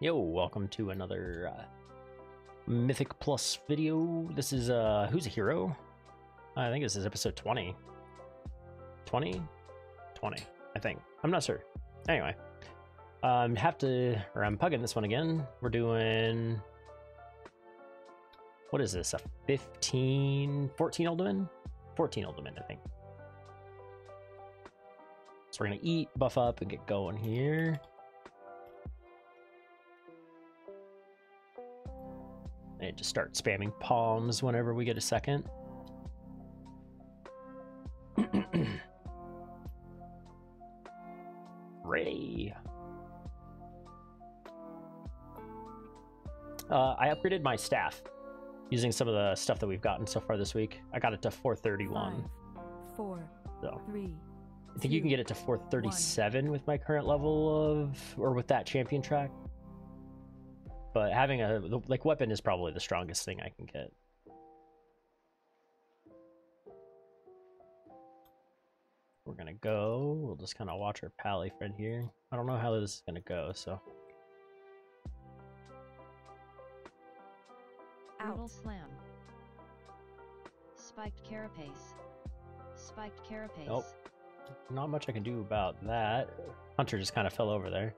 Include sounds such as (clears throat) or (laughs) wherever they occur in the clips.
Yo, welcome to another uh, Mythic Plus video. This is uh, Who's a Hero? I think this is episode 20. 20? 20, I think. I'm not sure. Anyway, um, have to, or I'm pugging this one again. We're doing, what is this, a 15, 14 Ultimate? 14 Ultimate, I think. So we're gonna eat, buff up, and get going here. And just start spamming palms whenever we get a second. (clears throat) Ready. Uh, I upgraded my staff using some of the stuff that we've gotten so far this week. I got it to 431. Five, four, So three, I think you can get it to 437 with my current level of, or with that champion track. But having a like weapon is probably the strongest thing I can get. We're gonna go. We'll just kind of watch our pally friend here. I don't know how this is gonna go, so Owl out, slam. Spiked carapace. Spiked carapace. Nope. not much I can do about that. Hunter just kind of fell over there.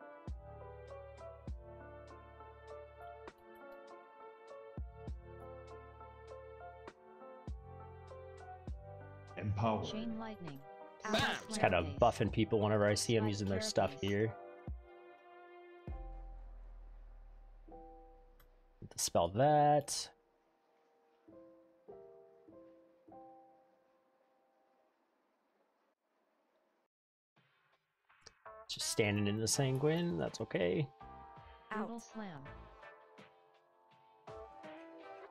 Empowered. Chain lightning. Owl Owl Just kind of buffing people whenever I see them using their stuff here. Dispel that. Just standing in the sanguine, that's okay. Owl out, slam.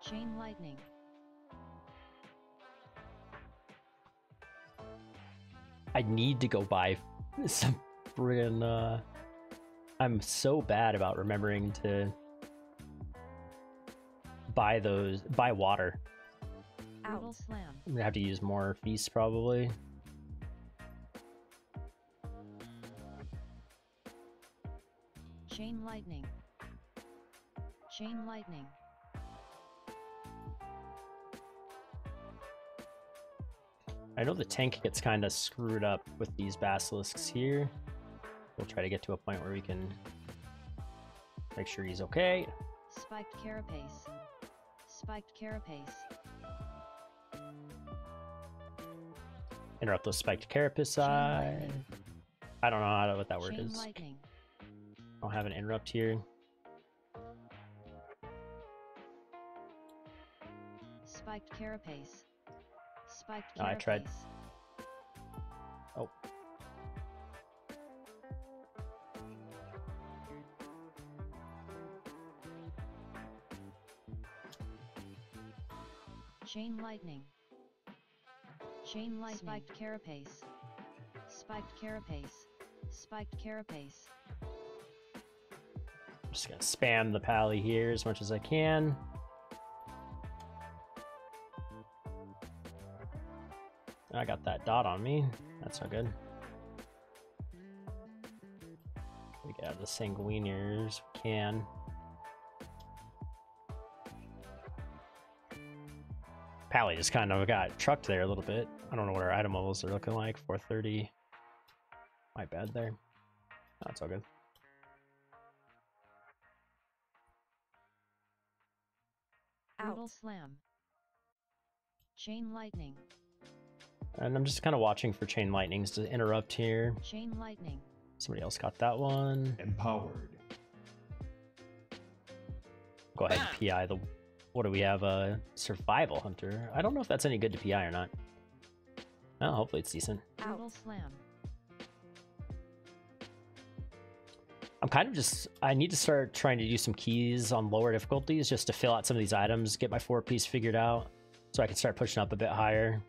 Chain lightning. I need to go buy (laughs) some friggin' uh I'm so bad about remembering to buy those buy water. Out, slam. I'm gonna have to use more feasts probably. Chain lightning. Chain lightning. I know the tank gets kind of screwed up with these basilisks here. We'll try to get to a point where we can make sure he's okay. Spiked carapace. Spiked carapace. Interrupt those spiked carapace. I don't know how to, what that word Chain is. I lightning. don't have an interrupt here. Spiked carapace. Spiked carapace. No, I tried. Oh. Chain lightning. Chain lightning. Spiked carapace. Spiked carapace. Spiked carapace. I'm just gonna spam the pally here as much as I can. I got that dot on me. That's not good. We get out the sanguiniers. We can. Pally just kind of got trucked there a little bit. I don't know what our item levels are looking like. 430. My bad there. That's all good. Owl slam. Chain lightning. And I'm just kind of watching for chain lightnings to interrupt here. Chain lightning. Somebody else got that one. Empowered. Go ahead and PI the. What do we have? A survival hunter. I don't know if that's any good to PI or not. Well, hopefully it's decent. Owl slam. I'm kind of just. I need to start trying to do some keys on lower difficulties just to fill out some of these items, get my four piece figured out, so I can start pushing up a bit higher.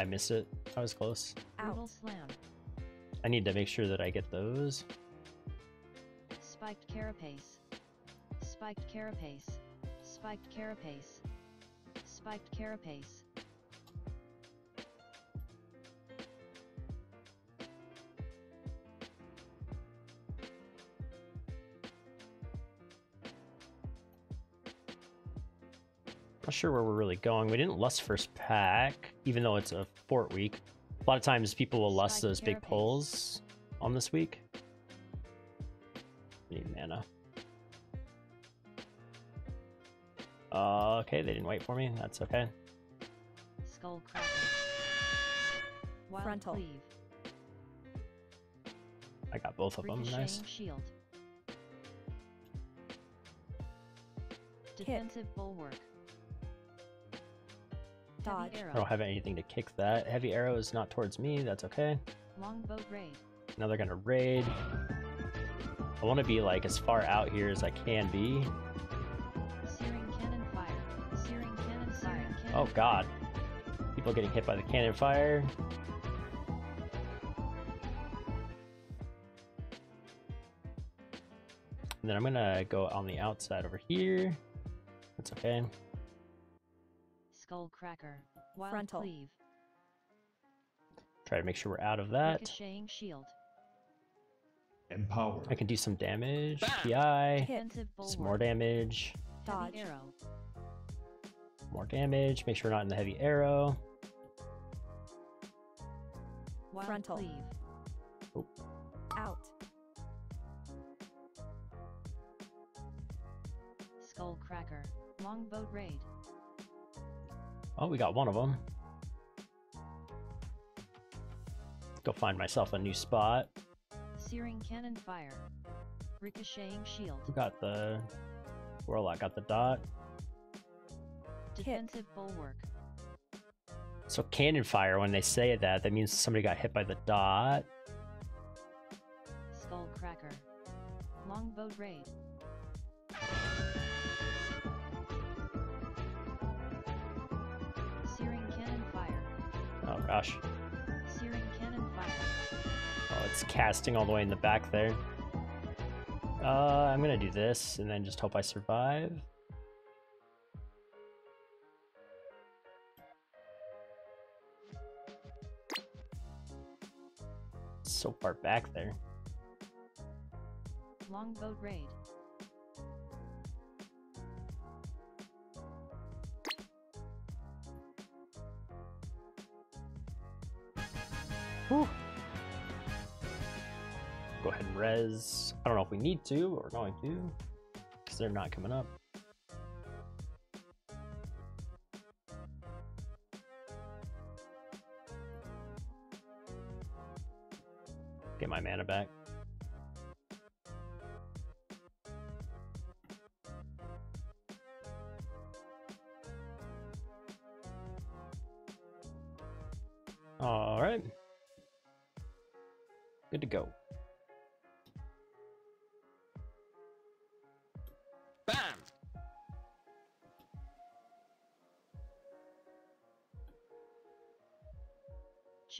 I missed it. I was close. Owl slam. I need to make sure that I get those. Spiked carapace. Spiked carapace. Spiked carapace. Spiked carapace. Not sure where we're really going. We didn't lust first pack, even though it's a fort week. A lot of times people will lust those big pulls on this week. Need mana. Uh, okay, they didn't wait for me. That's okay. Skull Cracker. Frontal. Cleave. I got both of them. Nice. Shield. Defensive Bulwark. Dodge. I don't have anything to kick that. Heavy arrow is not towards me. That's okay. Longboat Raid. Now they're gonna raid. I want to be like as far out here as I can be. Searing Cannon Fire. Searing Cannon Fire. Oh god. People getting hit by the cannon fire. And then I'm gonna go on the outside over here. That's okay. Skull Cracker. Wild Frontal. Cleave. Try to make sure we're out of that. Ricocheting Shield. Empower. I can do some damage. PI. Hit. Defensive Bulwark. Some more damage. Dodge. Arrow. More damage. Make sure we're not in the heavy arrow. Wild Frontal. Cleave. Oh. Out. Skull Cracker. Longboat Raid. Oh, we got one of them. Go find myself a new spot. Searing Cannon Fire. Ricocheting Shield. Who got the Warlock? Got the dot. Defensive Bulwark. So cannon fire. When they say that, that means somebody got hit by the dot. Skull Cracker. Longboat Raid. Gosh. Searing Cannon Fire. Oh, it's casting all the way in the back there. Uh, I'm gonna do this and then just hope I survive. So far back there. Longboat Raid. Res. I don't know if we need to, but we're going to. Because they're not coming up. Get my mana back.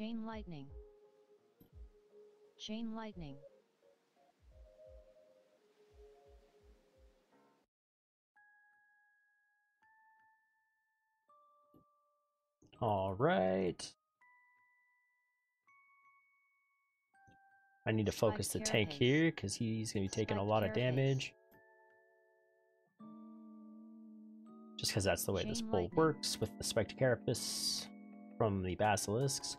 Chain Lightning. Chain Lightning. All right. I need to focus the tank here because he's going to be taking a lot of damage. Just because that's the way this bull works with the spiked carapace from the basilisks.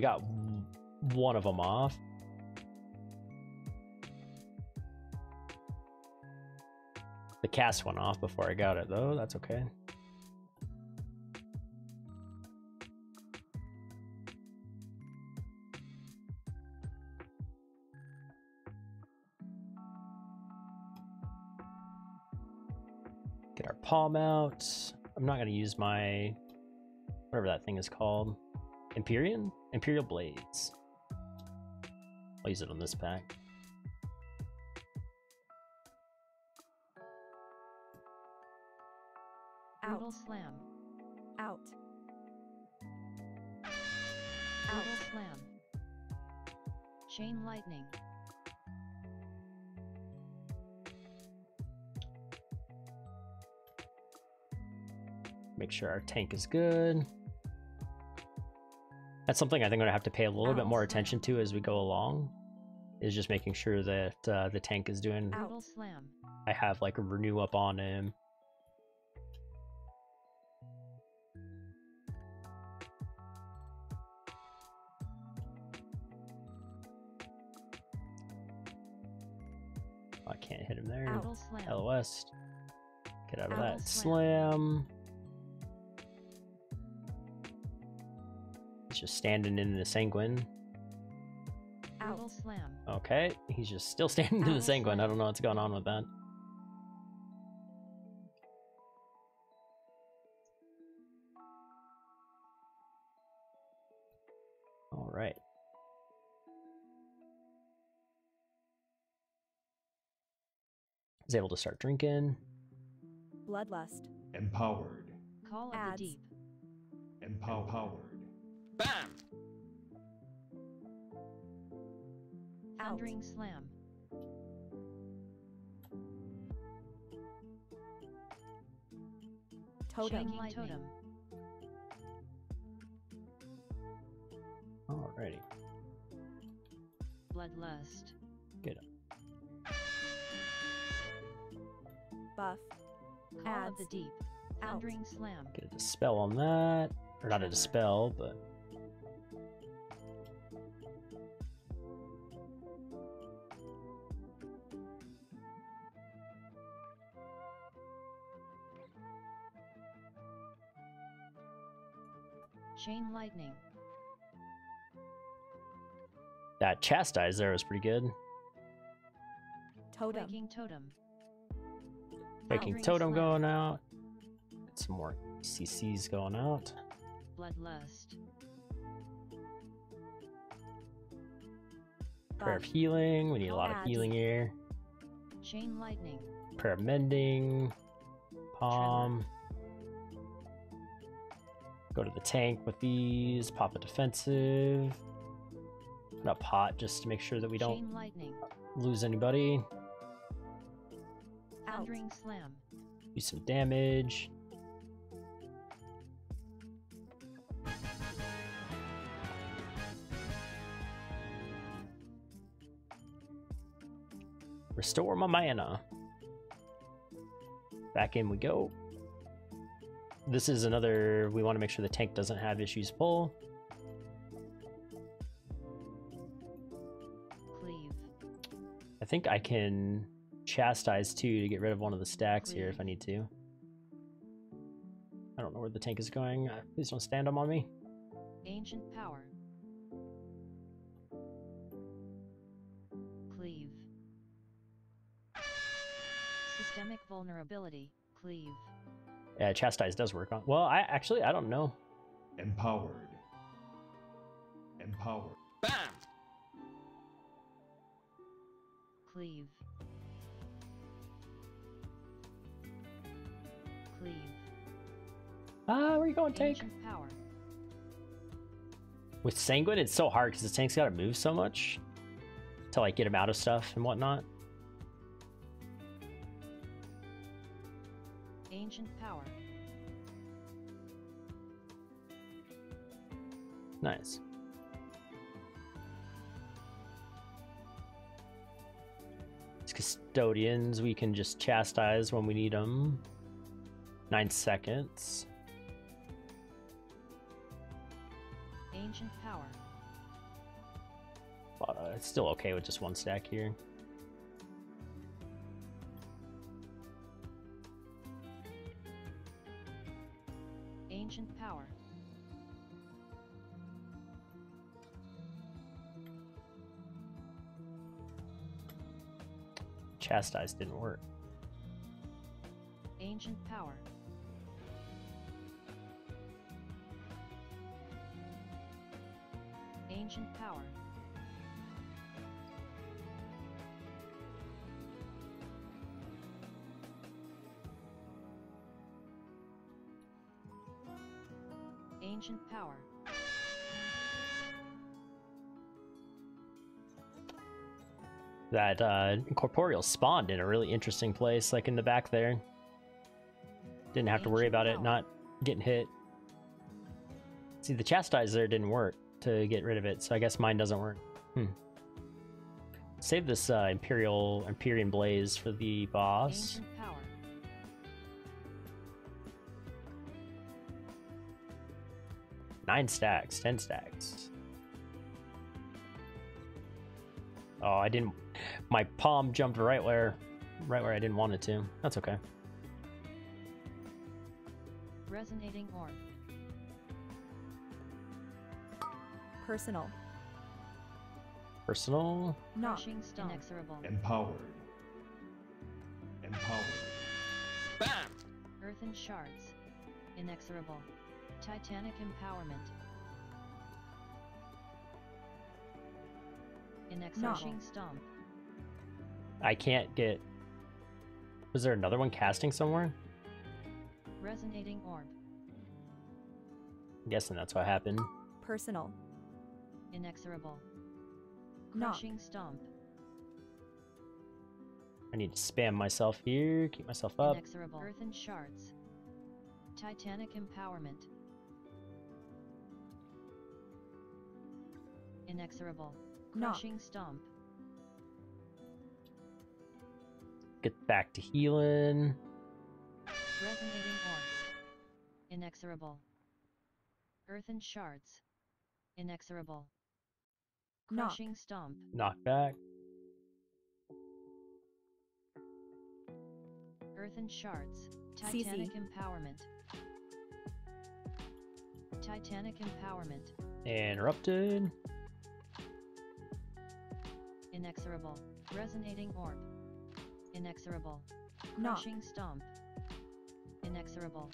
We got one of them off. The cast went off before I got it, though. That's okay. Get our palm out. I'm not going to use my whatever that thing is called. Empyrean? Imperial Blades. I'll use it on this pack. Brutal Out. Slam. Out. Brutal Slam. Chain Lightning. Make sure our tank is good. That's something I think I'm gonna have to pay a little bit more attention to as we go along. Is just making sure that uh, the tank is doing. Out. I have like a renew up on him. I can't hit him there. Out. LOS. Get out of Out. that. Slam. Slam. Just standing in the sanguine. Brutal Out. slam. Okay, he's just still (laughs) standing in the Out. sanguine. I don't know what's going on with that. All right. Is able to start drinking. Bloodlust. Empowered. Call of Ads. the deep. Empowered. Out. Thundering slam. Totem. Shaking lightning. totem. Alrighty. Bloodlust. Good. Buff. Call of the deep. Out. Thundering slam. Get a dispel on that. Or not a dispel, but Chain lightning. that chastise there was pretty good. Totem. Waking totem. Making totem going out. Some more CCs going out. Bloodlust. Prayer of healing. We need a lot of healing here. Chain lightning. Prayer of mending. Palm. Go to the tank with these. Pop a defensive. Put a pot just to make sure that we don't lose anybody. Out. Slam. Do some damage. Restore my mana. Back in we go. This is another, we want to make sure the tank doesn't have issues pull. Cleave. I think I can chastise two to get rid of one of the stacks here if I need to. I don't know where the tank is going. Uh, Please don't stand them on me. Ancient power. Cleave. Systemic vulnerability. Cleave. Yeah, chastise does work on. Well, I actually I don't know. Empowered. Empowered. Bam. Cleave. Cleave. Ah, where you going, tank? Ancient power. With sanguine, it's so hard because the tank's got to move so much to like get him out of stuff and whatnot. Ancient power. Nice. These custodians we can just chastise when we need them. Nine seconds. Ancient power. But uh, it's still okay with just one stack here. Chastise didn't work. Ancient power. Ancient power. Ancient power. That uh, corporeal spawned in a really interesting place, like in the back there. Didn't have to worry about it not getting hit. See, the chastiser didn't work to get rid of it, so I guess mine doesn't work. Hmm. Save this uh, Imperial Empyrean Blaze for the boss. Nine stacks, ten stacks. Oh, I didn't. My palm jumped right where, right where I didn't want it to. That's okay. Resonating orb. Personal. Personal. Knock. Crushing stomp. Inexorable. Empowered. Empowered. Bam. Earthen shards. Inexorable. Titanic empowerment. Inexorable. stomp. I can't get. Was there another one casting somewhere? Resonating orb. I'm guessing that's what happened. Personal. Inexorable. Knock. Crushing stomp. I need to spam myself here, keep myself up. Inexorable. Earthen shards. Titanic empowerment. Inexorable. Knock. Crushing stomp. Get back to healing. Resonating orb. Inexorable. Earthen shards. Inexorable. Knock. Crushing stomp. Knock back. Earthen shards. CC. Titanic empowerment. Titanic empowerment. Interrupted. Inexorable. Resonating orb. Inexorable. Knock. Crushing stomp. Inexorable.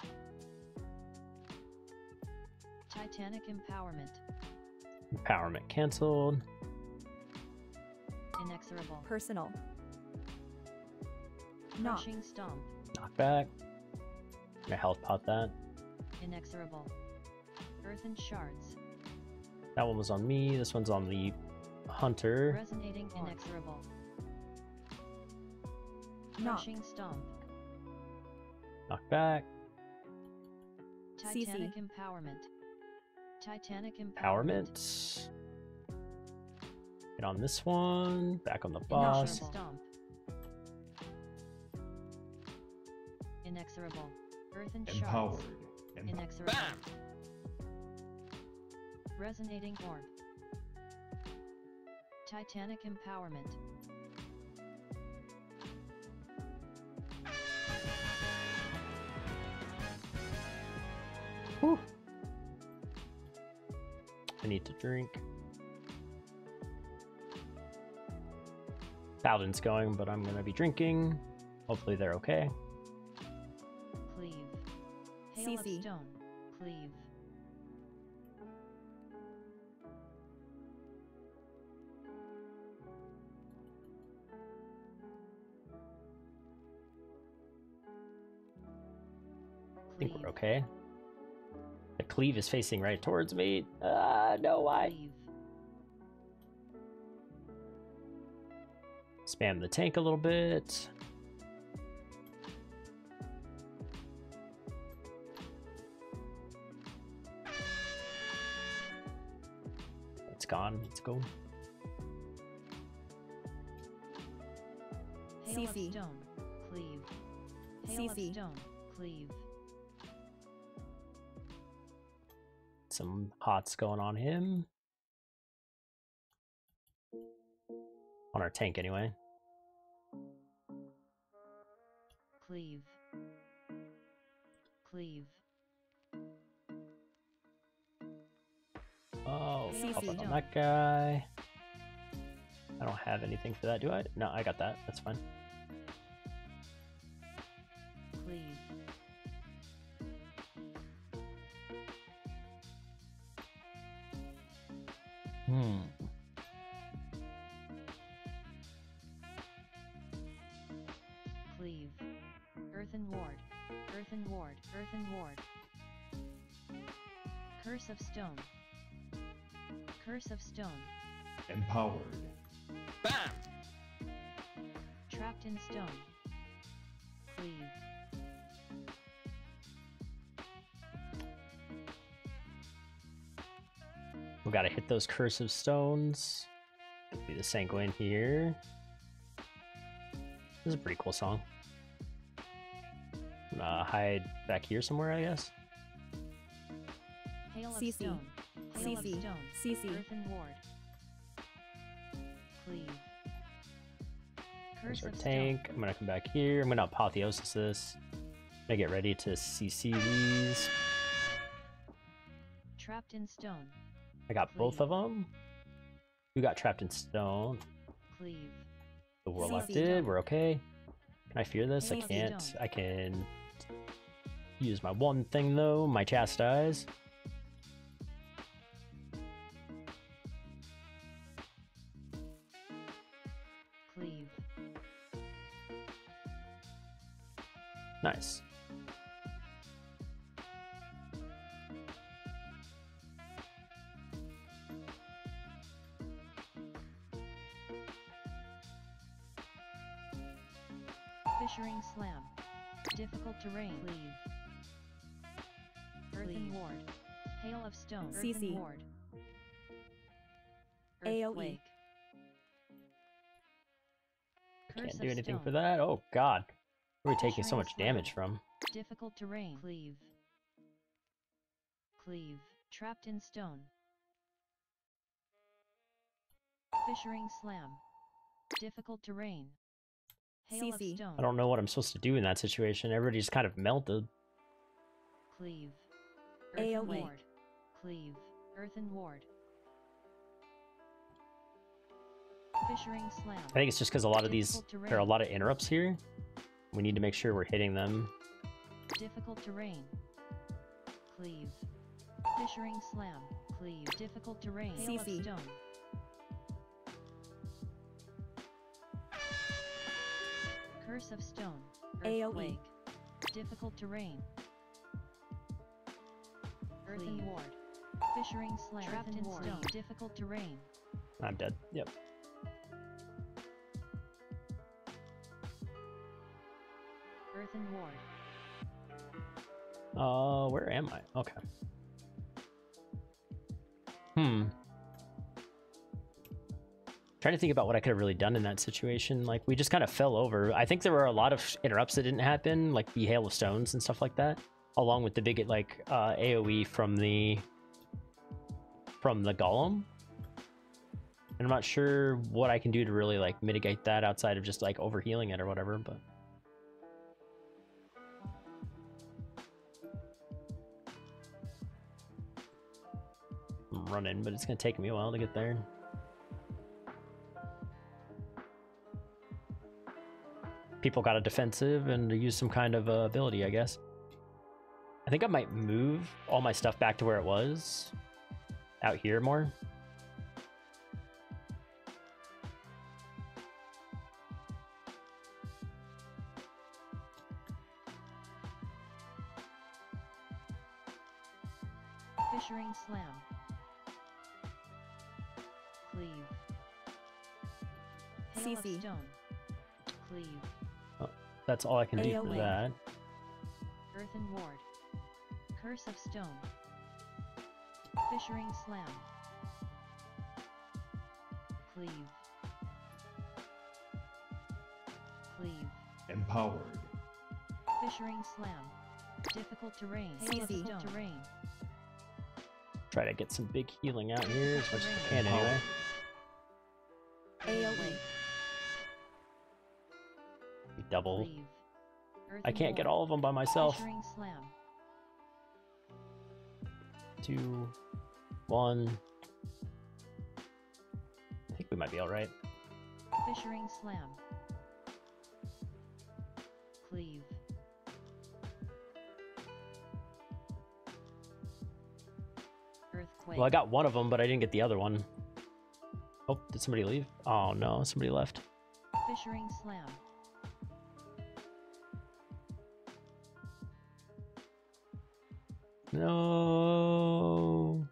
Titanic empowerment. Empowerment canceled. Inexorable. Personal. Knock. Crushing stomp. Knock back. My health pot that. Inexorable. Earthen shards. That one was on me. This one's on the hunter. Resonating inexorable. Knock. Crushing stomp. Knock back. Titanic CC. empowerment. Titanic empowerment. Empowerment. Get on this one. Back on the boss. Inexorable. Stomp. Inexorable. Earthen shards. Empowered. Empowered. Inexorable. Resonating orb. Titanic empowerment. Whew. I need to drink. Paladin's going, but I'm gonna be drinking. Hopefully they're okay. Cleave. Hail CC. of stone. Cleave. Okay. The cleave is facing right towards me. Uh, no, why? Spam the tank a little bit. It's gone. Let's go. Hail of CC. stone. Cleave. Hail CC. of stone. Cleave. Some hots going on him. On our tank, anyway. Cleave. Cleave. Oh, pop up on that guy. I don't have anything for that, do I? No, I got that. That's fine. Cleave. Earthen ward. Earthen ward. Earthen ward. Curse of stone. Curse of stone. Empowered. Bam! Trapped in stone. Cleave. Gotta hit those cursive stones. Be the sanguine here. This is a pretty cool song. Uh, hide back here somewhere, I guess. Hail of CC. stone. Hail of CC. stone. CC. Earthen ward. Cleave. There's our tank. stone. I'm gonna come back here. I'm gonna apotheosis this. Gonna get ready to CC these. Trapped in stone. I got both of them. We got trapped in stone. Cleave. The warlock did. We're okay. Can I fear this? I can't. I can use my one thing though. My chastise. Anything for that. Oh god. Where are we taking so much damage from? Difficult terrain. Cleave. Cleave. Trapped in stone. Fissuring slam. Difficult terrain. Hail of stone. I don't know what I'm supposed to do in that situation. Everybody's kind of melted. Cleave. AoE. Ward. Cleave. Earthen ward. I think it's just because a lot of these there are a lot of interrupts here. We need to make sure we're hitting them. Difficult terrain. Cleave. Fissuring slam. Cleave. Difficult terrain. Hail of CC. stone. Curse of stone. AoE. Earthquake. Difficult terrain. Earthen ward. Fissuring slam. Trapped in stone. Difficult terrain. I'm dead. Yep. Earthen ward. Uh, where am I? Okay. Hmm. Trying to think about what I could have really done in that situation. Like, we just kind of fell over. I think there were a lot of interrupts that didn't happen, like the Hail of Stones and stuff like that, along with the big, like, uh, AoE from the from the Golem. And I'm not sure what I can do to really, like, mitigate that outside of just, like, overhealing it or whatever, but... running, but it's gonna take me a while to get there. People got a defensive and use some kind of uh, ability, I guess. I think I might move all my stuff back to where it was. Out here more. That's all I can do for AoE. that. Earthen ward. Curse of stone. Fissuring slam. Cleave. Cleave. Empowered. Fissuring slam. Difficult terrain. Hail of terrain. Try to get some big healing out here as much as I can Empowered. anyway. Double. I can't get all of them by myself. Two, one. I think we might be alright. Fissuring slam. Cleave. Earthquake. Well, I got one of them, but I didn't get the other one. Oh, did somebody leave? Oh no, somebody left. Fissuring slam. No.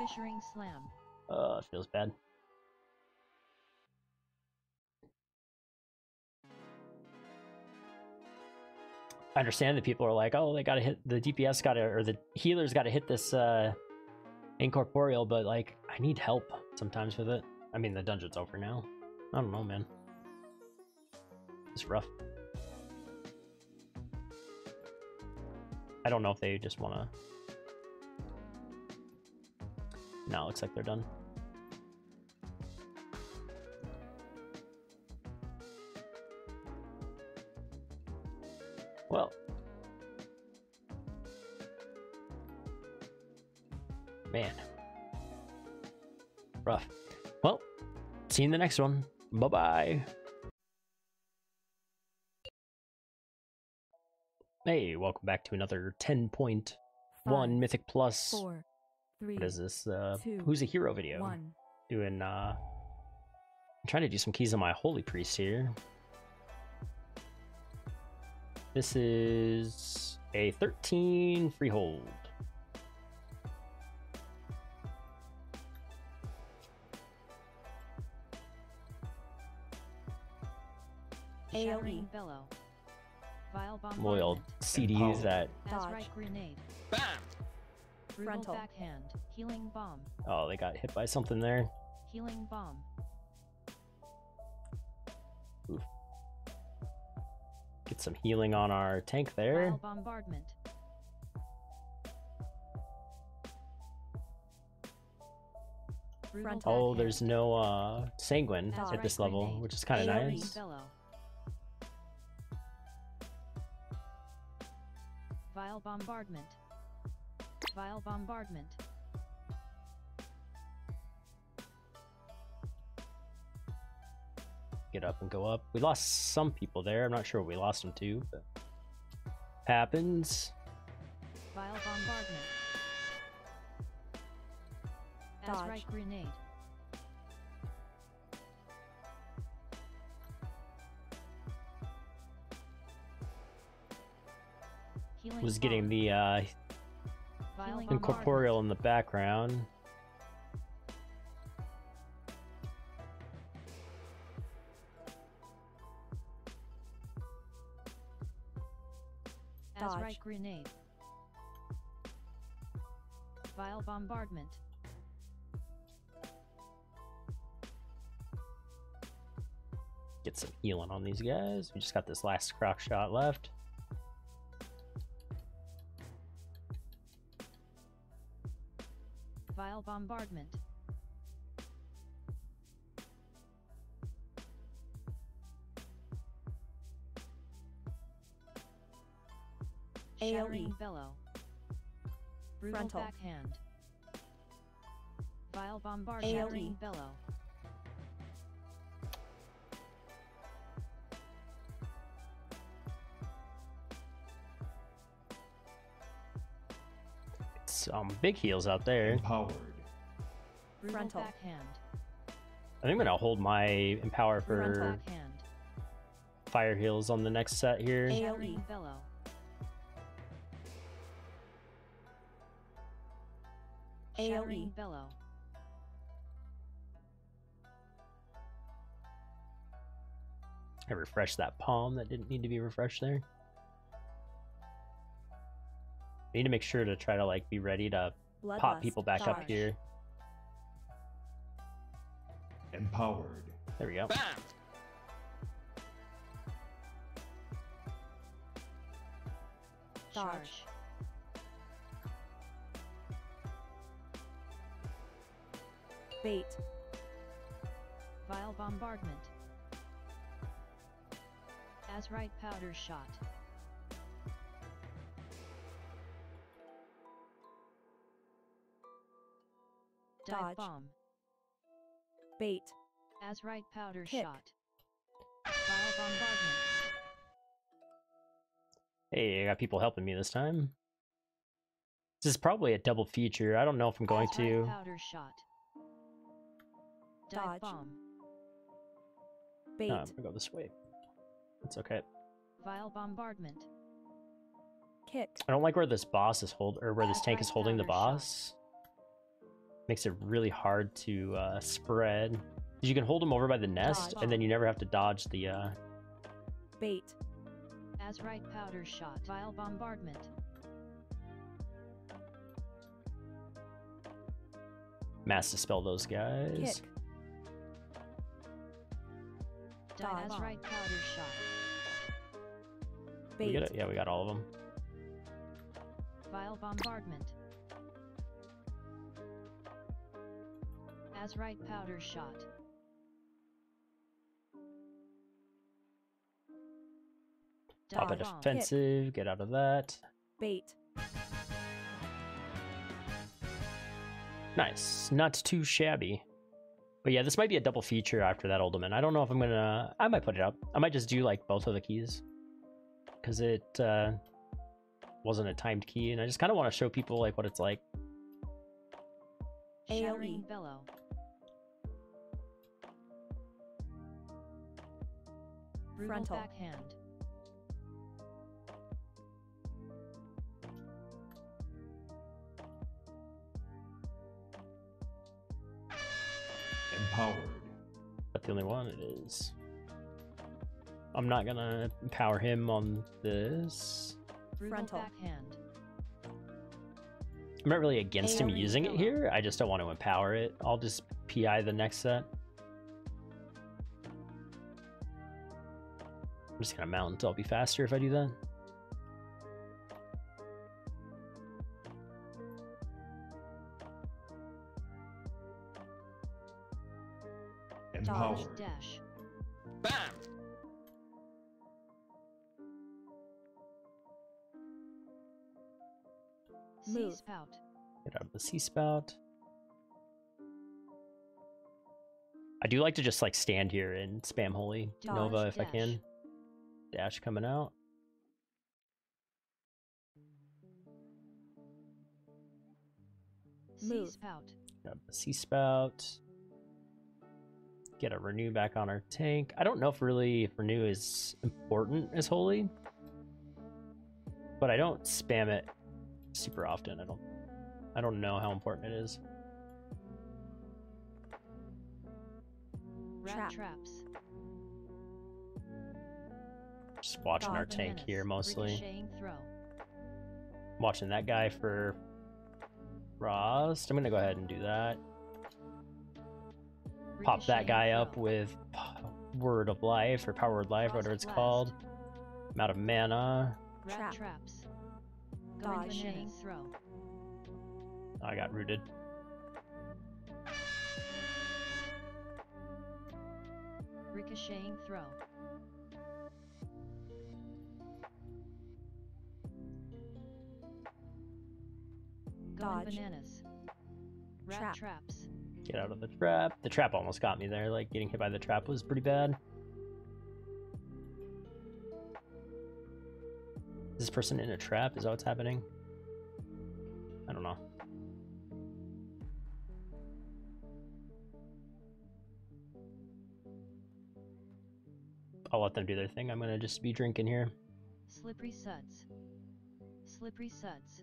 Fissuring slam. Uh, it feels bad. I understand that people are like, oh, they gotta hit the DPS, gotta or the healers gotta hit this uh incorporeal, but like I need help sometimes with it. I mean, the dungeon's over now. I don't know, man. It's rough. I don't know if they just want to. No, it looks like they're done. Well. Man. Rough. Well, see you in the next one. Bye bye Hey, welcome back to another 10.1 Mythic Plus. Four, three, What is this? Uh, two, Who's a Hero video? one. Doing, uh. I'm trying to do some keys on my Holy Priest here. This is a 13 freehold. Shattering AoE. bellow. Vile Loyal. CDs Empowered. that. Azerite Dodge. grenade. Brutal Frontal. backhand. Healing bomb. Oh, they got hit by something there. Healing bomb. Get some healing on our tank there. Vile bombardment. Frontal. Oh, backhand. there's no uh sanguine at Azerite this level, grenade. which is kind of nice. Bellow. Vile bombardment. Vile bombardment. Get up and go up. We lost some people there. I'm not sure what we lost them to, but happens. Vile bombardment. Dodge. Azerite grenade. Was getting the uh, incorporeal in the background. Azerite Dodge. grenade. Vile bombardment. Get some healing on these guys. We just got this last crock shot left. Vile bombardment. Shattering AoE. bellow. Brutal Frontal. backhand. Vile bombardment. AoE. Shattering bellow. Some um, big heals out there. Empowered. Frontal. backhand. I think I'm gonna hold my empower for fire heals on the next set here. AoE. Bellow. AoE. bellow. I refreshed that palm that didn't need to be refreshed there. I need to make sure to try to like be ready to pop Bloodlust. people back up here. Empowered. There we go. Dodge. Charge. Bait. Vile bombardment. Azerite powder shot. Dive Dodge. bomb. Bait. Azerite powder Kick. shot. Vile bombardment. Hey, I got people helping me this time. This is probably a double feature. I don't know if I'm going Azerite to. powder shot. Dive Dodge. bomb. Bait. No, I'm gonna go this way. It's okay. Vile bombardment. Kick. I don't like where this boss is hold or where this tank is holding the boss. shot. Boss. Makes it really hard to uh, spread. 'Cause You can hold them over by the nest, Dodge. and then you never have to dodge the. Uh... Bait. right powder shot. Vile bombardment. Mass dispel those guys. Kick. Die Azerite powder shot. We Bait. it? Yeah, we got all of them. Vile bombardment. Azerite powder shot. Pop a Die bomb. defensive. Get out of that. Bait. Nice. Not too shabby. But yeah, this might be a double feature after that Ultimate. I don't know if I'm gonna. I might put it up. I might just do like both of the keys because it uh, wasn't a timed key, and I just kind of want to show people like what it's like. Shattering AoE. bellow. Brutal Frontal. backhand. Empowered. That's the only one it is. I'm not gonna empower him on this. Brutal Frontal. backhand. I'm not really against him using it here. I just don't want to empower it. I'll just PI the next set. Just gonna mount. Until I'll be faster if I do that. Empowered. Dash. Sea Move. spout. Get out of the sea spout. I do like to just like stand here and spam holy Dodge, Nova if I can. Dash coming out. Sea Move. spout. Grab the sea spout. Get a renew back on our tank. I don't know if really if renew is important as holy, but I don't spam it super often. I don't. I don't know how important it is. Rat Trap. traps. Just watching our tank Menace. here mostly. Watching that guy for Frost. I'm gonna go ahead and do that. Pop that guy up throw. with Word of Life or Power Word Life, whatever it's called. I'm out of mana. Trap. traps. Dodge. I got rooted. Ricocheting throw. Dodge. bananas. Rat Trap. traps. Get out of the trap. The trap almost got me there. Like getting hit by the trap was pretty bad. Is this person in a trap? Is that what's happening? I don't know. I'll let them do their thing. I'm gonna just be drinking here. Slippery suds. Slippery suds.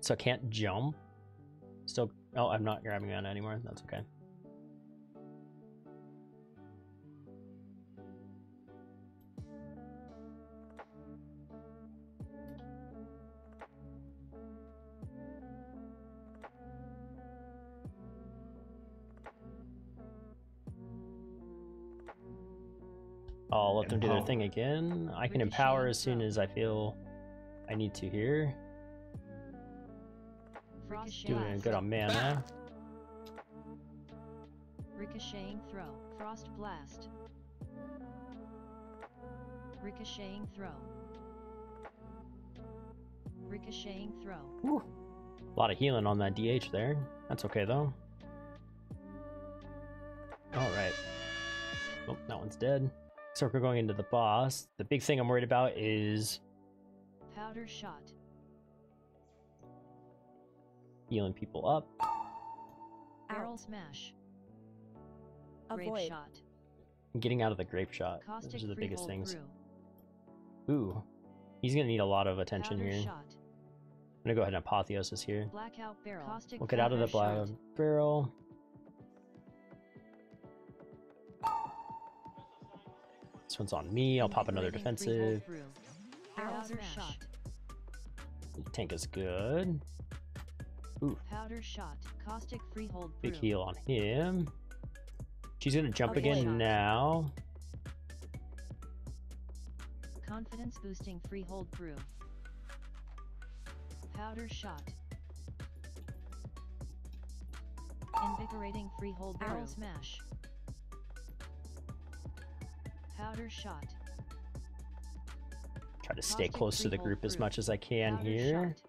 So I can't jump. Still. Oh, I'm not grabbing on anymore. That's okay. I'll let them do their thing again. I can empower as soon as I feel I need to here. Frost Doing blast. good on mana. Ricocheting throw. Frost blast. Ricocheting throw. Ricocheting throw. Whew. A lot of healing on that DH there. That's okay though. Alright. Oh, that one's dead. So we're going into the boss. The big thing I'm worried about is Powder shot. Healing people up. Barrel Out. smash. Grape Avoid. shot. Getting out of the grape shot. Caustic Those are the biggest things. brew. Ooh. He's gonna need a lot of attention Powder here. shot. I'm gonna go ahead and apotheosis here. Blackout barrel. Caustic We'll get out of the powder black shot. barrel. This one's on me. I'll pop another defensive. freehold brew. Barrel Powder smash. shot. Tank is good. Powder shot. Caustic freehold Big brew. heal on him. She's gonna jump Okay. again Shot. now. Confidence boosting freehold brew. Powder shot. Invigorating freehold brew. Arrow. smash. Powder shot. Try to stay Caustic close to the freehold group as much as I can Powder here. shot.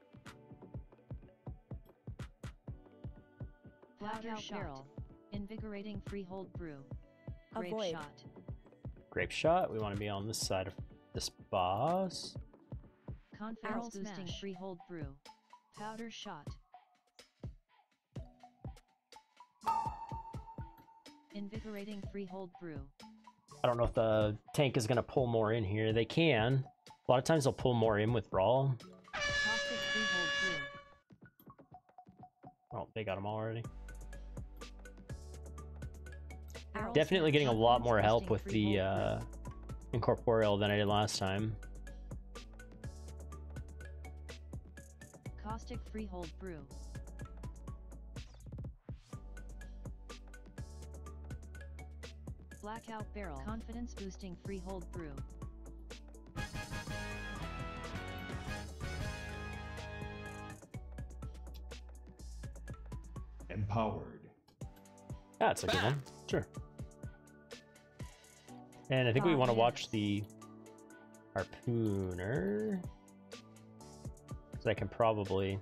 Powder Blackout shot. Invigorating freehold brew. Grape Avoid. shot. Grape shot. We want to be on this side of this boss. Confidence boosting freehold brew. Powder shot. Invigorating freehold brew. I don't know if the tank is gonna pull more in here. They can. A lot of times they'll pull more in with brawl. Caustic freehold brew. Oh, they got them already. Definitely getting a lot more help with the uh, incorporeal than I did last time. Caustic freehold brew. Blackout barrel. Confidence boosting freehold brew. Empowered. That's a good one. Sure. And I think we want to watch the harpooner. So I can probably.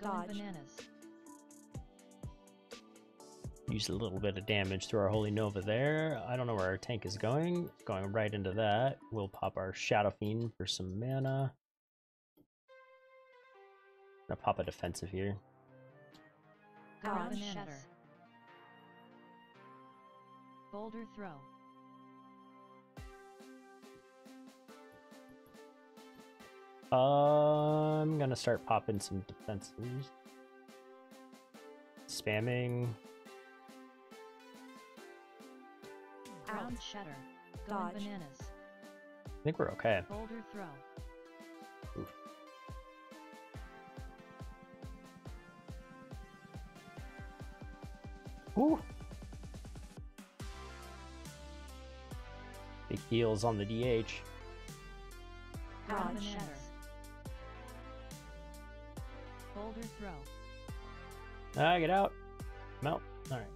Going Dodge. bananas. use a little bit of damage through our Holy Nova there. I don't know where our tank is going. Going right into that. We'll pop our Shadow Fiend for some mana. Gonna pop a defensive here. Going Dodge. Boulder throw. I'm gonna start popping some defenses. Spamming. Ground shatter. Going Dodge. bananas. I think we're okay. Boulder throw. Woo! Big heals on the DH. Going Dodge. Boulder throw. Ah, get out. I'm out. Alright.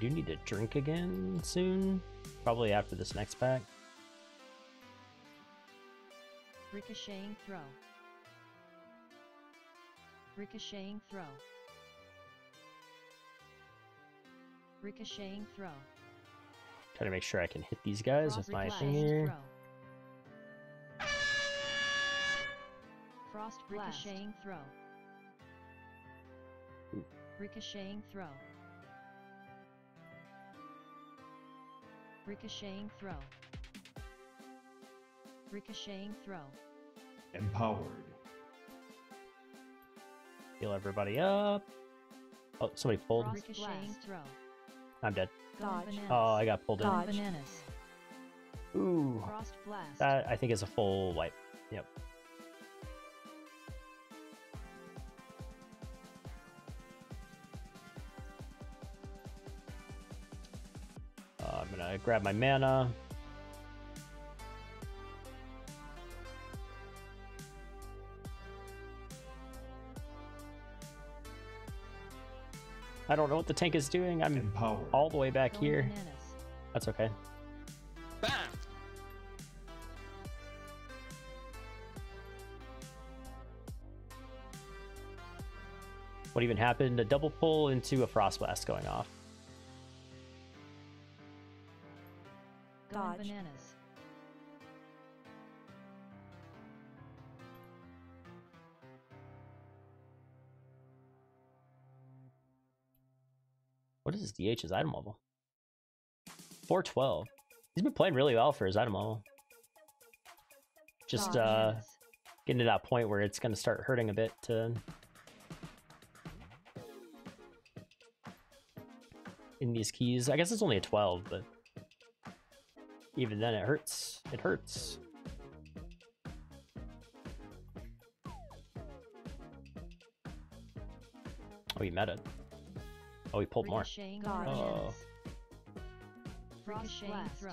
Do you need to drink again soon. Probably after this next pack. Ricocheting throw. Ricocheting throw. Ricocheting throw. Try to make sure I can hit these guys with my blast thing here. throw. Frost blast. Ricocheting throw. Ooh. Ricocheting throw. Ricocheting throw. Ricocheting throw. Empowered. Heal everybody up. Oh, somebody pulled. Ricocheting throw. I'm dead. Dodge. Oh, I got pulled in. Dodge. Going bananas. Ooh. Frost blast. That I think is a full wipe. Yep. Grab my mana. I don't know what the tank is doing. I'm Empowered. all the way back Going here. bananas. That's okay. What even happened? A double pull into a frost blast going off. What is his DH's item level? 412. He's been playing really well for his item level. just uh, getting to that point where it's going to start hurting a bit to in these keys. I guess it's only a 12, but even then it hurts. It hurts. Oh, he met it. Oh, he pulled more. Ricocheting Dodge. over Oh. menace. Blast. throw.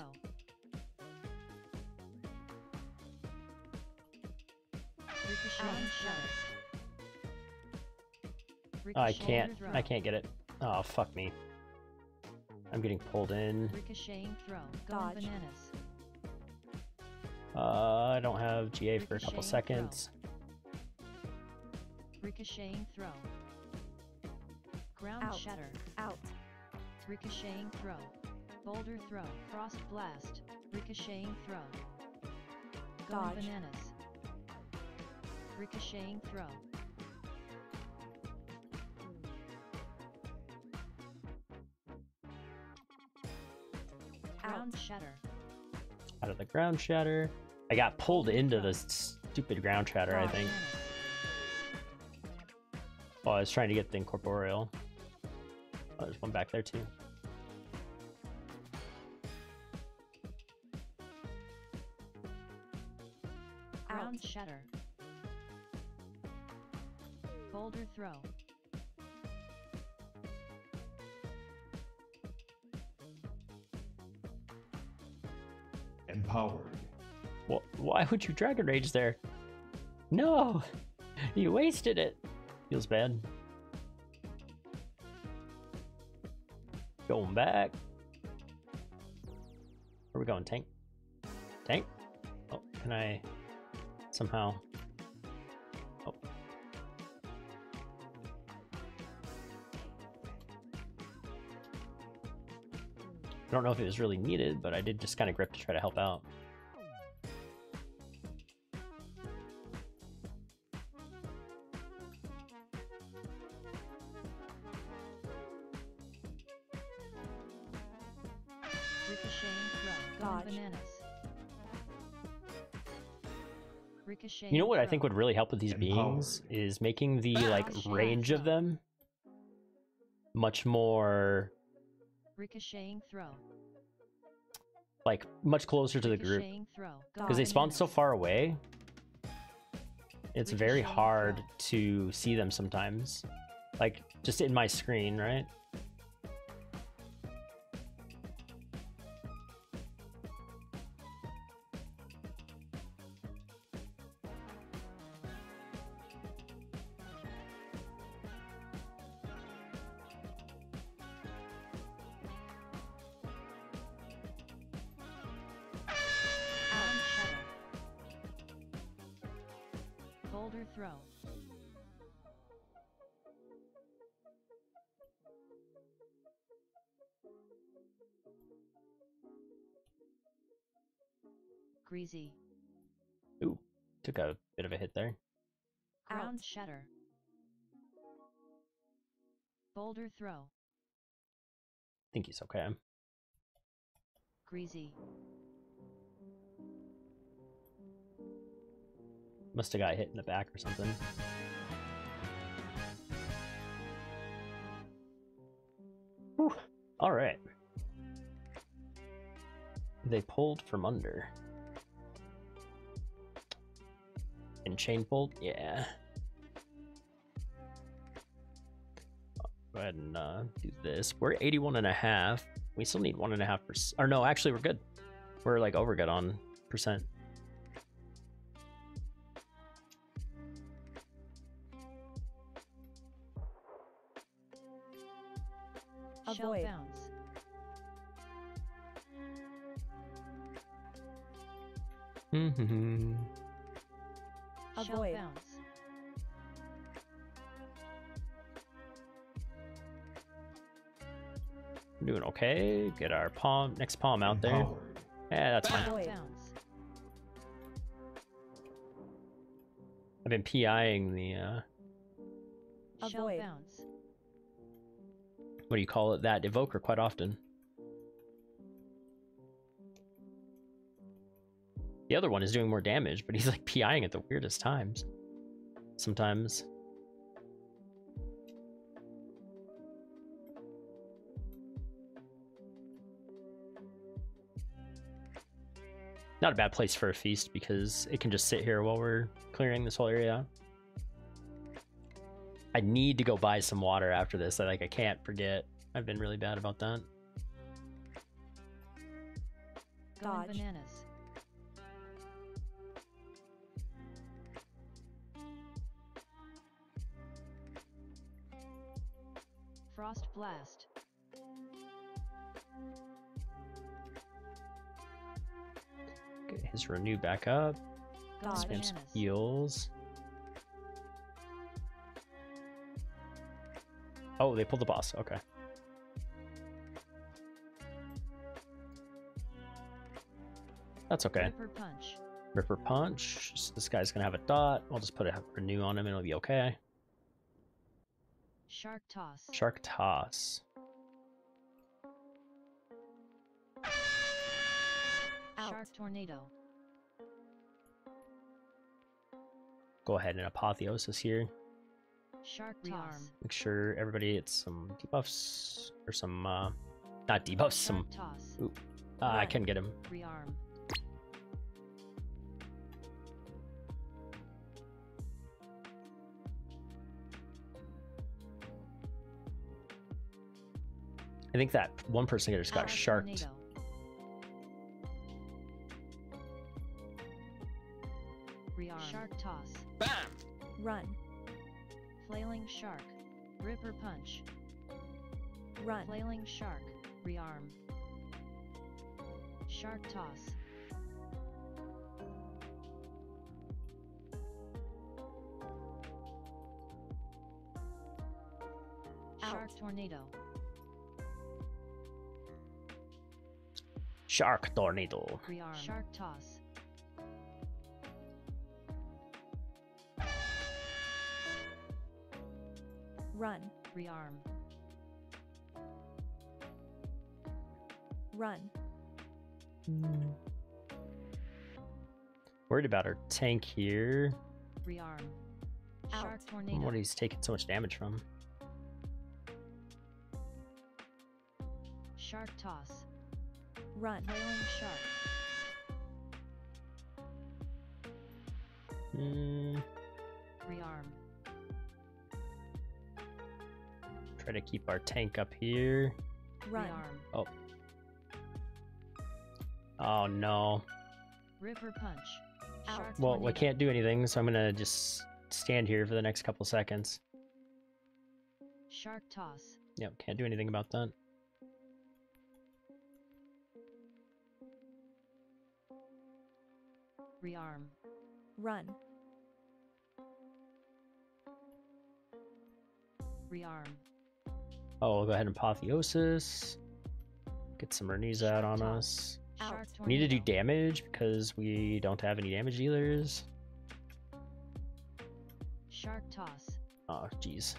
Oh, I can't. I can't get it. Oh, fuck me. I'm getting pulled in. Ricocheting throw. Dodge. Bananas. Uh, I don't have GA for a couple seconds. Ricocheting throw. Ground Out. shatter. Out. Ricocheting throw. Boulder throw. Frost blast. Ricocheting throw. Going Dodge. bananas. Ricocheting throw. Out. Ground shatter. Out of the ground shatter. I got pulled into the stupid ground shatter, I think. bananas. Oh, I was trying to get the incorporeal. There's one back there too. Out. Ground shatter. Boulder throw. Empowered. Wh- why would you Dragon Rage there? No! (laughs) You wasted it! Feels bad. Going back. Where are we going, tank? Tank? Oh, can I somehow... Oh. I don't know if it was really needed, but I did just kind of grip to try to help out. You know what I think would really help with these beings is making the like range of them much more Ricocheting throw. like much closer to the group because they spawn so far away. It's very hard to see them sometimes. Like just in my screen, right? Greasy. Ooh, took a bit of a hit there. Ground Out. shatter. Boulder throw. think he's okay. Greasy. Must have got hit in the back or something. Whew. All right. They pulled from under. And chain pulled? Yeah. Go ahead and uh, do this. We're 81 and a half. We still need one and a half percent. Or no, actually, we're good. We're like over good on percent. Get our palm next palm out there. Empowered. Yeah, that's fine. Shell Avoid. I've been PIing the uh Avoid. what do you call it? That evoker quite often. The other one is doing more damage, but he's like PIing at the weirdest times. Sometimes. Not a bad place for a feast because it can just sit here while we're clearing this whole area. I need to go buy some water after this. I like I can't forget. I've been really bad about that. Going Dodge. bananas. Frost blast. Get his renew back up. Going Dodge. Spam some bananas. heals. Oh, they pulled the boss. Okay. That's okay. Ripper punch. Ripper punch. So this guy's gonna have a dot. I'll just put a renew on him and it'll be okay. Shark toss. Shark toss. Out. Shark tornado. Go ahead and apotheosis here. Shark Rearm. toss. Make sure everybody gets some debuffs or some uh not debuffs, some toss. Ooh. uh, I Run. can get him. Rearm. I think that one person just got Shark sharked. Shark toss. Run. Flailing shark. Ripper punch. Run. Flailing shark. Rearm. Shark toss. Shark tornado. Shark tornado. Rearm. Shark toss. Run. Rearm. Run. Worried about our tank here. Rearm. Out. Shark tornado. What he's taking so much damage from. Shark toss. Run. Flailing shark. Mm, Rearm. Try to keep our tank up here. Run. Rearm. Oh, oh no. Ripper punch. Out. Well, I can't do anything, so I'm gonna just stand here for the next couple seconds. Shark toss. Yep, can't do anything about that. Rearm. Run. Rearm. Oh, we'll go ahead and apotheosis. Get some renews out on us. Out. We need to do damage because we don't have any damage dealers. Shark toss. Oh, jeez.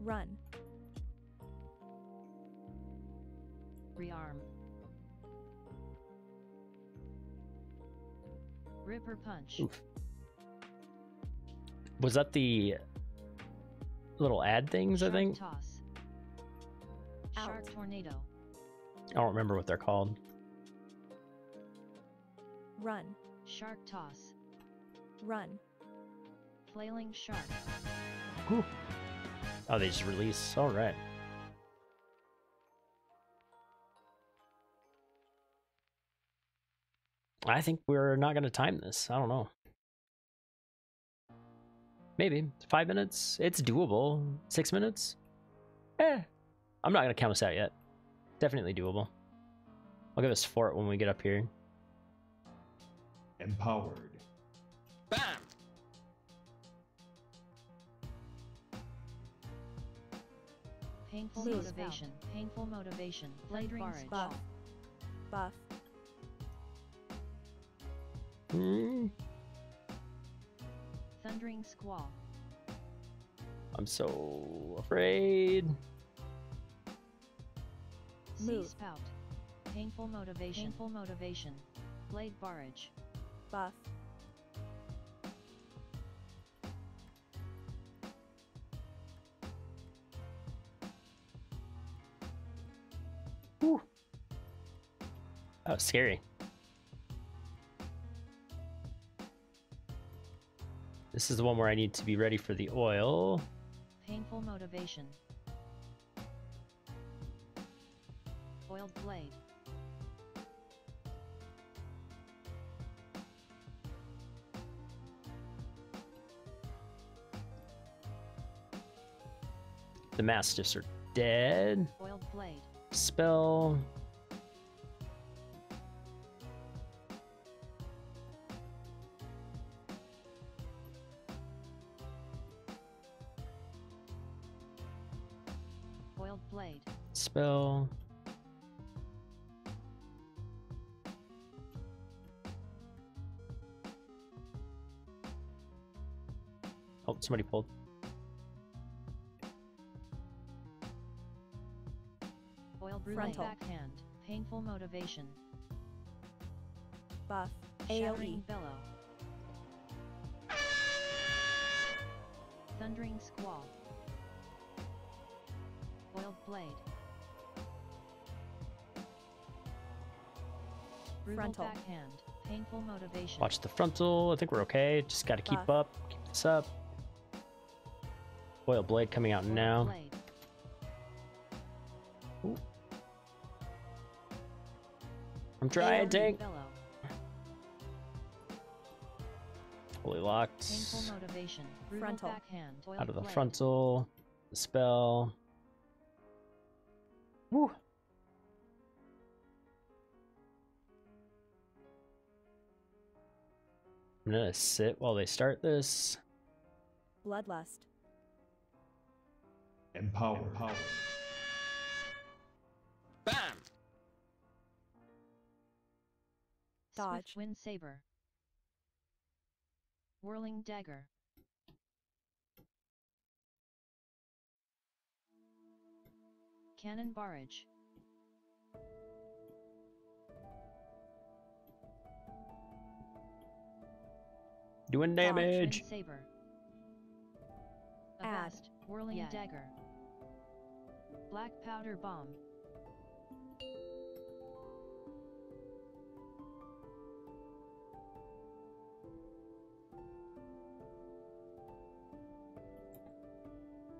Run. Rearm. Ripper punch. Oof. Was that the little ad things, I think? Toss. Out. Shark tornado. I don't remember what they're called. Run. Shark toss. Run. Flailing shark. Oh, they just release. All right. I think we're not going to time this. I don't know. Maybe five minutes. It's doable. Six minutes. Eh, I'm not going to count us out yet. Definitely doable. I'll give us fort when we get up here. Empowered. Bam! Painful Move. motivation. Painful motivation. Flattering Buff. squall. Buff. Hmm, Thundering squall. I'm so afraid. Sea spout. Painful motivation. Painful motivation. blade barrage. Buff. Whew. Oh, scary. This is the one where I need to be ready for the oil. Painful motivation. Oiled blade. The mastiffs are dead. Oiled blade. Spell. Oiled blade. Spell. Somebody pulled. Oiled blade Frontal. backhand. Painful motivation. Buff. AoE. bellow. Thundering squall. Oiled blade. Brutal Frontal. backhand. Painful motivation. Watch the frontal. I think we're okay. Just got to keep Buff. up. Keep this up. Oil blade coming out now. blade. I'm trying, AoE. tank. Bellow. Fully locked. Motivation. Brutal Frontal. Out of the blade. frontal. The spell. Woo. I'm gonna sit while they start this. Bloodlust. Empower. Empower. Bam! Dodge. Swift wind saber. Whirling dagger. Cannon barrage. Doing Dodge. damage. Wind saber. Add. Avast. Whirling Yeah. dagger. Black powder bomb.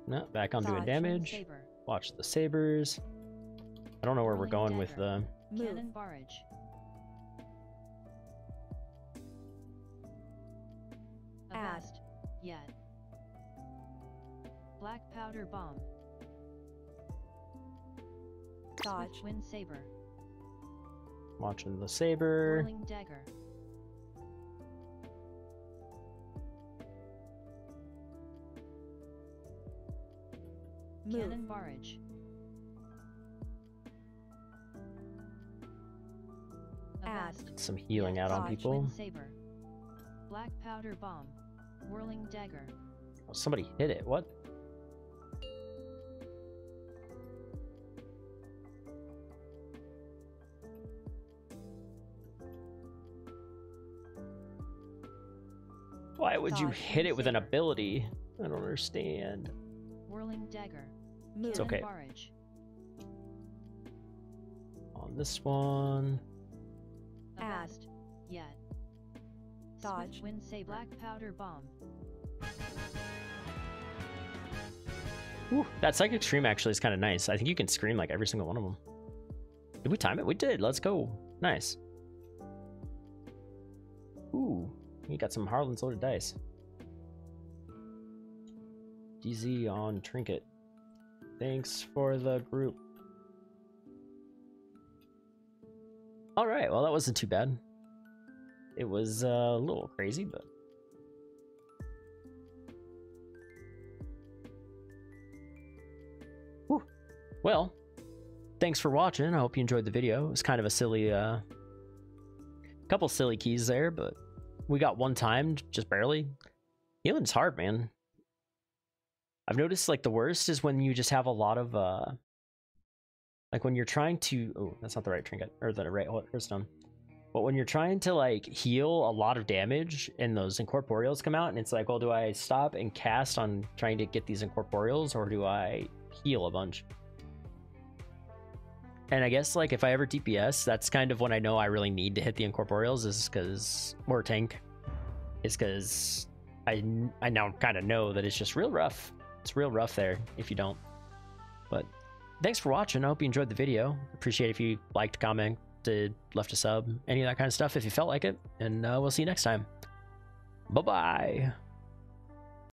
No, back on doing Dodge. Wind damage. Watch the sabers. I don't know where we're Whirling going with the. Move. Cannon barrage. Add. Avast. Yet. Black powder bomb. Dodge. Swift wind saber. Watching the saber. Whirling dagger. Move. Cannon barrage. Add. Some healing Yet. out on people. Wind saber. Black powder bomb. Whirling dagger. Oh, somebody hit it. What? Would you hit it with an ability? I don't understand. Whirling dagger. It's okay. Barrage. On this one. Add. Yet. Dodge. Swift wind saber. Black powder bomb. Whew, that psychic scream actually is kind of nice. I think you can scream like every single one of them. Did we time it? We did. Let's go. Nice. Ooh, you got some Harlan's loaded dice. DZ on Trinket. Thanks for the group. All right, well, that wasn't too bad. It was uh, a little crazy, but Whew. Well, thanks for watching. I hope you enjoyed the video. It was kind of a silly, uh, couple silly keys there, but we got one time, just barely. Healing's hard, man. I've noticed like the worst is when you just have a lot of, uh, like when you're trying to. Oh, that's not the right trinket or the right stone. But when you're trying to like heal a lot of damage and those incorporeals come out, and it's like, well, do I stop and cast on trying to get these incorporeals, or do I heal a bunch? And I guess like if I ever DPS, that's kind of when I know I really need to hit the incorporeals, is because or tank, is because I I now kind of know that it's just real rough. It's real rough there if you don't. But thanks for watching. I hope you enjoyed the video. Appreciate if you liked, comment, did, left a sub, any of that kind of stuff if you felt like it. And uh, we'll see you next time. Bye bye.